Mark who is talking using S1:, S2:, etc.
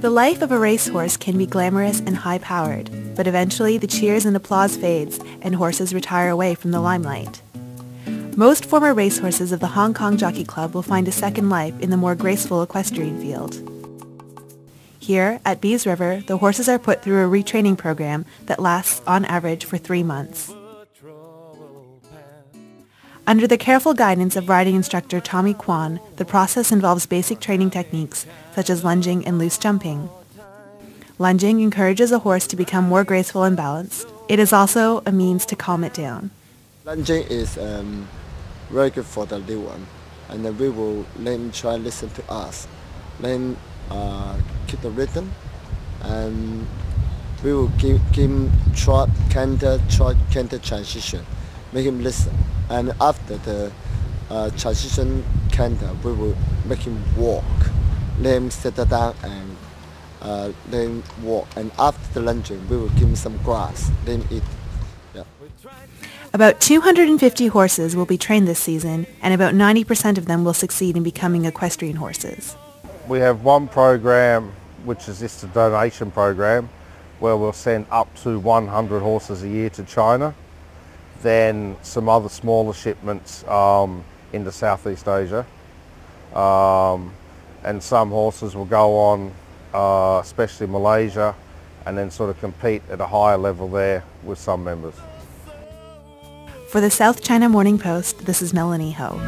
S1: The life of a racehorse can be glamorous and high-powered, but eventually the cheers and applause fades and horses retire away from the limelight. Most former racehorses of the Hong Kong Jockey Club will find a second life in the more graceful equestrian field. Here, at Beas River, the horses are put through a retraining program that lasts on average for three months. Under the careful guidance of riding instructor Tommy Kwan, the process involves basic training techniques such as lunging and loose jumping. Lunging encourages a horse to become more graceful and balanced. It is also a means to calm it down.
S2: Lunging is um, very good for the little one, and then we will let him try listen to us. Let him uh, keep the rhythm, and we will give, give him trot, canter, trot, canter transition. Make him listen and after the uh, transition canter, we will make him walk. Let him settle down and uh, let him walk. And after the lunging, we will give him some grass. Let him eat. Yeah.
S1: About 250 horses will be trained this season, and about 90% of them will succeed in becoming equestrian horses.
S3: We have one program, which is just a donation program, where we'll send up to 100 horses a year to China then some other smaller shipments um, into Southeast Asia. Um, and some horses will go on, uh, especially Malaysia, and then sort of compete at a higher level there with some members.
S1: For the South China Morning Post, this is Melanie Ho.